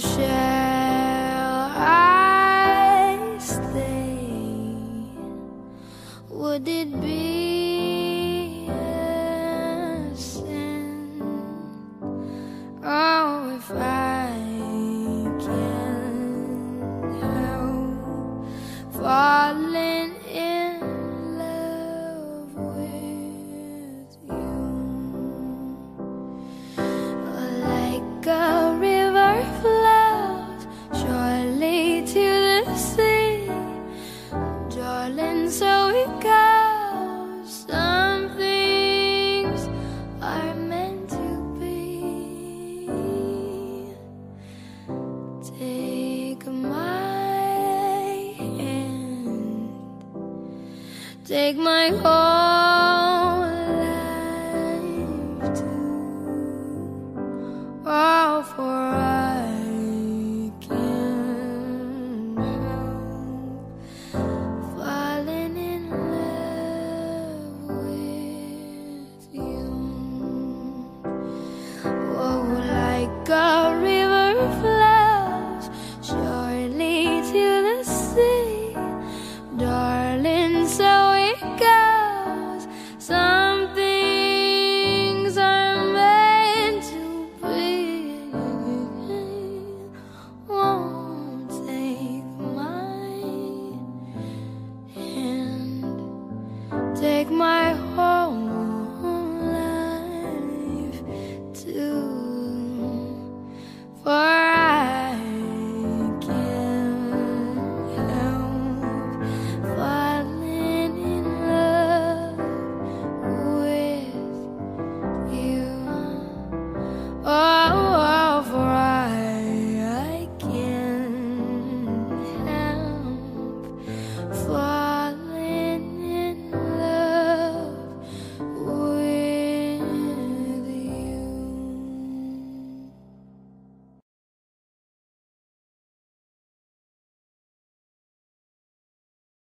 shall I stay? Would it be? Take my whole life to all for us. take my home.